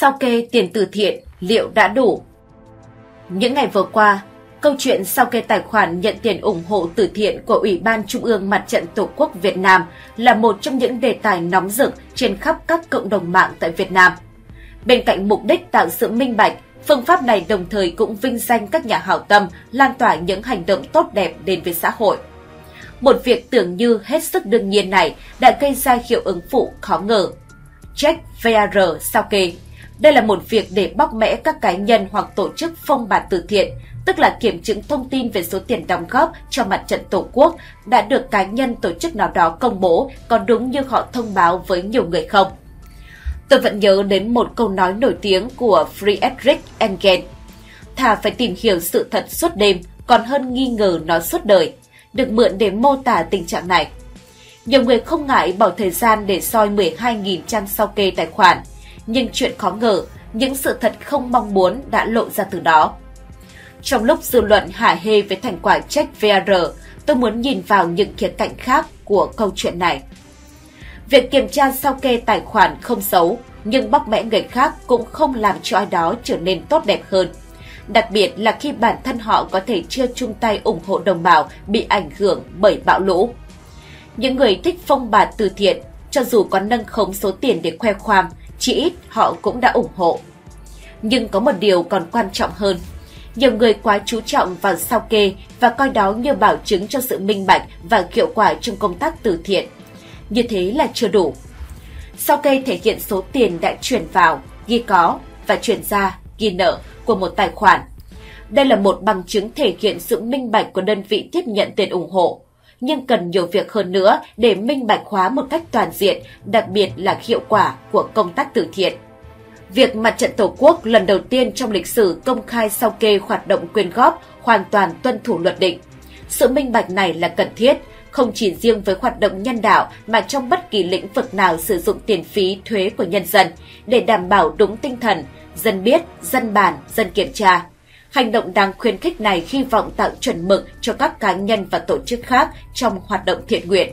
Sao kê tiền từ thiện liệu đã đủ? Những ngày vừa qua, câu chuyện sao kê tài khoản nhận tiền ủng hộ từ thiện của Ủy ban Trung ương Mặt trận Tổ quốc Việt Nam là một trong những đề tài nóng rực trên khắp các cộng đồng mạng tại Việt Nam. Bên cạnh mục đích tạo sự minh bạch, phương pháp này đồng thời cũng vinh danh các nhà hảo tâm lan tỏa những hành động tốt đẹp đến với xã hội. Một việc tưởng như hết sức đương nhiên này đã gây ra hiệu ứng phụ khó ngờ. Check VAR sao kê đây là một việc để bóc mẽ các cá nhân hoặc tổ chức phong bạt từ thiện, tức là kiểm chứng thông tin về số tiền đóng góp cho mặt trận Tổ quốc đã được cá nhân tổ chức nào đó công bố có đúng như họ thông báo với nhiều người không. Tôi vẫn nhớ đến một câu nói nổi tiếng của Friedrich Engels. Thà phải tìm hiểu sự thật suốt đêm còn hơn nghi ngờ nó suốt đời, được mượn để mô tả tình trạng này. Nhiều người không ngại bỏ thời gian để soi 12.000 trang sao kê tài khoản, nhưng chuyện khó ngờ, những sự thật không mong muốn đã lộ ra từ đó. Trong lúc dư luận hả hê với thành quả check VR, tôi muốn nhìn vào những khía cạnh khác của câu chuyện này. Việc kiểm tra sao kê tài khoản không xấu, nhưng bóc mẽ người khác cũng không làm cho ai đó trở nên tốt đẹp hơn. Đặc biệt là khi bản thân họ có thể chưa chung tay ủng hộ đồng bào bị ảnh hưởng bởi bão lũ. Những người thích phong bạt từ thiện, cho dù có nâng khống số tiền để khoe khoang, chỉ ít họ cũng đã ủng hộ. Nhưng có một điều còn quan trọng hơn. Nhiều người quá chú trọng vào sao kê và coi đó như bảo chứng cho sự minh bạch và hiệu quả trong công tác từ thiện. Như thế là chưa đủ. Sao kê thể hiện số tiền đã chuyển vào, ghi có và chuyển ra, ghi nợ của một tài khoản. Đây là một bằng chứng thể hiện sự minh bạch của đơn vị tiếp nhận tiền ủng hộ nhưng cần nhiều việc hơn nữa để minh bạch hóa một cách toàn diện, đặc biệt là hiệu quả của công tác từ thiện. Việc Mặt trận Tổ quốc lần đầu tiên trong lịch sử công khai sao kê hoạt động quyên góp hoàn toàn tuân thủ luật định. Sự minh bạch này là cần thiết, không chỉ riêng với hoạt động nhân đạo mà trong bất kỳ lĩnh vực nào sử dụng tiền phí thuế của nhân dân để đảm bảo đúng tinh thần dân biết, dân bàn, dân kiểm tra. Hành động đáng khuyến khích này hy vọng tạo chuẩn mực cho các cá nhân và tổ chức khác trong hoạt động thiện nguyện.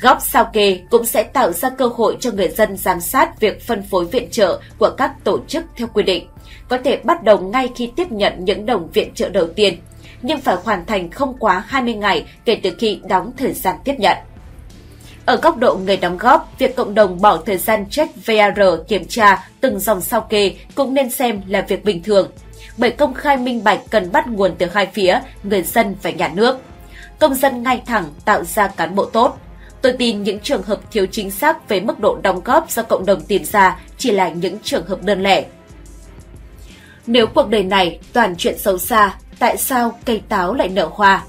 Góc sao kê cũng sẽ tạo ra cơ hội cho người dân giám sát việc phân phối viện trợ của các tổ chức theo quy định, có thể bắt đầu ngay khi tiếp nhận những đồng viện trợ đầu tiên, nhưng phải hoàn thành không quá 20 ngày kể từ khi đóng thời gian tiếp nhận. Ở góc độ người đóng góp, việc cộng đồng bỏ thời gian check VAR kiểm tra từng dòng sao kê cũng nên xem là việc bình thường – bởi công khai minh bạch cần bắt nguồn từ hai phía, người dân và nhà nước. Công dân ngay thẳng tạo ra cán bộ tốt. Tôi tin những trường hợp thiếu chính xác về mức độ đóng góp do cộng đồng tìm ra chỉ là những trường hợp đơn lẻ. Nếu cuộc đời này toàn chuyện xấu xa, tại sao cây táo lại nở hoa?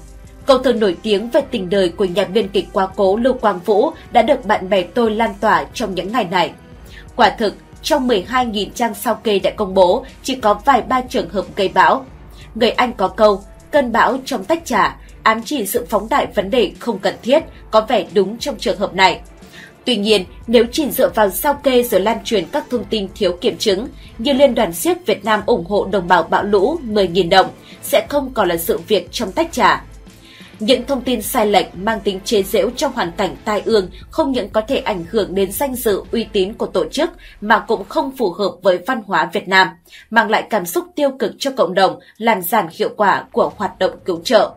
Câu thơ nổi tiếng về tình đời của nhà biên kịch quá cố Lưu Quang Vũ đã được bạn bè tôi lan tỏa trong những ngày này. Quả thực, trong 12.000 trang sao kê đã công bố, chỉ có vài ba trường hợp gây bão. Người Anh có câu, cơn bão trong tách trà, ám chỉ sự phóng đại vấn đề không cần thiết, có vẻ đúng trong trường hợp này. Tuy nhiên, nếu chỉ dựa vào sao kê rồi lan truyền các thông tin thiếu kiểm chứng, như Liên đoàn siếc Việt Nam ủng hộ đồng bào bão lũ 10.000 đồng, sẽ không còn là sự việc trong tách trà. Những thông tin sai lệch mang tính chế giễu trong hoàn cảnh tai ương không những có thể ảnh hưởng đến danh dự uy tín của tổ chức mà cũng không phù hợp với văn hóa Việt Nam, mang lại cảm xúc tiêu cực cho cộng đồng, làm giảm hiệu quả của hoạt động cứu trợ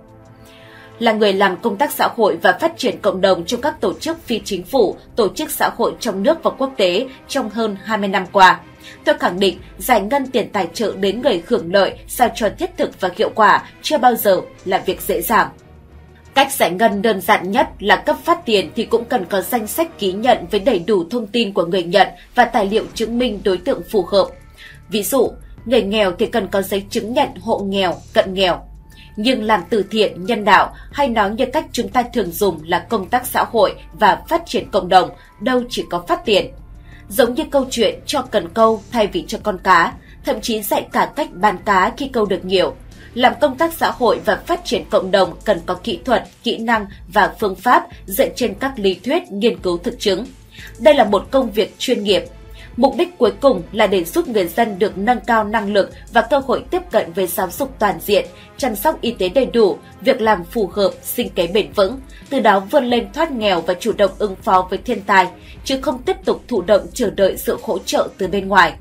là người làm công tác xã hội và phát triển cộng đồng trong các tổ chức phi chính phủ, tổ chức xã hội trong nước và quốc tế trong hơn 20 năm qua. Tôi khẳng định giải ngân tiền tài trợ đến người hưởng lợi sao cho thiết thực và hiệu quả chưa bao giờ là việc dễ dàng. Cách giải ngân đơn giản nhất là cấp phát tiền thì cũng cần có danh sách ký nhận với đầy đủ thông tin của người nhận và tài liệu chứng minh đối tượng phù hợp. Ví dụ, người nghèo thì cần có giấy chứng nhận hộ nghèo, cận nghèo. Nhưng làm từ thiện, nhân đạo hay nói như cách chúng ta thường dùng là công tác xã hội và phát triển cộng đồng, đâu chỉ có phát tiền. Giống như câu chuyện cho cần câu thay vì cho con cá, thậm chí dạy cả cách bán cá khi câu được nhiều – làm công tác xã hội và phát triển cộng đồng cần có kỹ thuật, kỹ năng và phương pháp dựa trên các lý thuyết nghiên cứu thực chứng. Đây là một công việc chuyên nghiệp. Mục đích cuối cùng là để giúp người dân được nâng cao năng lực và cơ hội tiếp cận với giáo dục toàn diện, chăm sóc y tế đầy đủ, việc làm phù hợp, sinh kế bền vững, từ đó vươn lên thoát nghèo và chủ động ứng phó với thiên tai, chứ không tiếp tục thụ động chờ đợi sự hỗ trợ từ bên ngoài.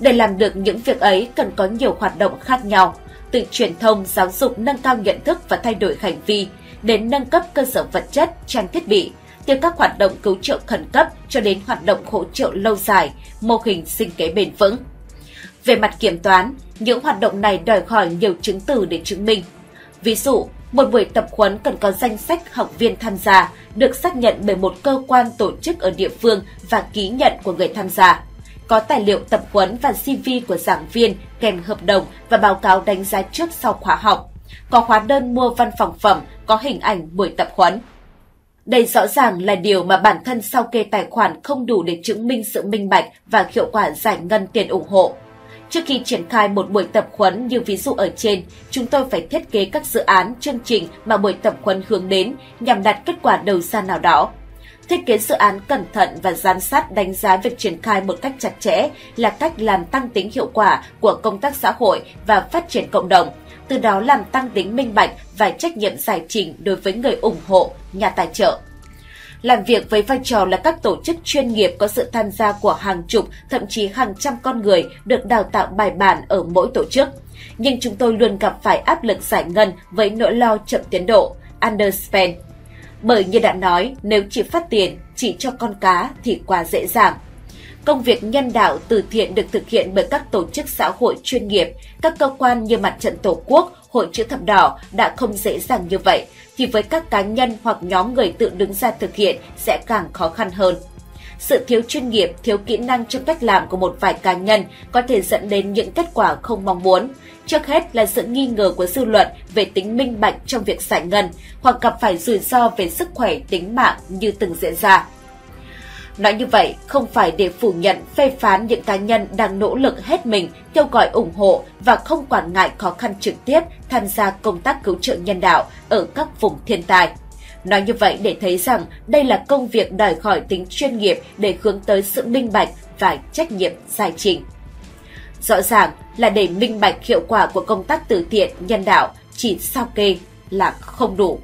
Để làm được những việc ấy cần có nhiều hoạt động khác nhau, từ truyền thông, giáo dục nâng cao nhận thức và thay đổi hành vi, đến nâng cấp cơ sở vật chất, trang thiết bị, từ các hoạt động cứu trợ khẩn cấp cho đến hoạt động hỗ trợ lâu dài, mô hình sinh kế bền vững. Về mặt kiểm toán, những hoạt động này đòi hỏi nhiều chứng từ để chứng minh. Ví dụ, một buổi tập huấn cần có danh sách học viên tham gia, được xác nhận bởi một cơ quan tổ chức ở địa phương và ký nhận của người tham gia. Có tài liệu tập huấn và CV của giảng viên kèm hợp đồng và báo cáo đánh giá trước sau khóa học. Có hóa đơn mua văn phòng phẩm, có hình ảnh buổi tập huấn. Đây rõ ràng là điều mà bản thân sao kê tài khoản không đủ để chứng minh sự minh bạch và hiệu quả giải ngân tiền ủng hộ. Trước khi triển khai một buổi tập huấn như ví dụ ở trên, chúng tôi phải thiết kế các dự án, chương trình mà buổi tập huấn hướng đến nhằm đạt kết quả đầu ra nào đó. Thiết kế dự án cẩn thận và giám sát đánh giá việc triển khai một cách chặt chẽ là cách làm tăng tính hiệu quả của công tác xã hội và phát triển cộng đồng, từ đó làm tăng tính minh bạch và trách nhiệm giải trình đối với người ủng hộ, nhà tài trợ làm việc với vai trò là các tổ chức chuyên nghiệp có sự tham gia của hàng chục, thậm chí hàng trăm con người được đào tạo bài bản ở mỗi tổ chức. Nhưng chúng tôi luôn gặp phải áp lực giải ngân với nỗi lo chậm tiến độ, underspend. Bởi như đã nói, nếu chỉ phát tiền, chỉ cho con cá thì quá dễ dàng. Công việc nhân đạo từ thiện được thực hiện bởi các tổ chức xã hội chuyên nghiệp, các cơ quan như Mặt trận Tổ quốc, Hội chữ thập đỏ đã không dễ dàng như vậy, thì với các cá nhân hoặc nhóm người tự đứng ra thực hiện sẽ càng khó khăn hơn. Sự thiếu chuyên nghiệp, thiếu kỹ năng trong cách làm của một vài cá nhân có thể dẫn đến những kết quả không mong muốn. Trước hết là sự nghi ngờ của dư luận về tính minh bạch trong việc giải ngân hoặc gặp phải rủi ro về sức khỏe tính mạng như từng diễn ra. Nói như vậy không phải để phủ nhận phê phán những cá nhân đang nỗ lực hết mình kêu gọi ủng hộ và không quản ngại khó khăn trực tiếp tham gia công tác cứu trợ nhân đạo ở các vùng thiên tai. Nói như vậy để thấy rằng đây là công việc đòi hỏi tính chuyên nghiệp để hướng tới sự minh bạch và trách nhiệm giải trình. Rõ ràng là để minh bạch hiệu quả của công tác từ thiện nhân đạo chỉ sao kê là không đủ.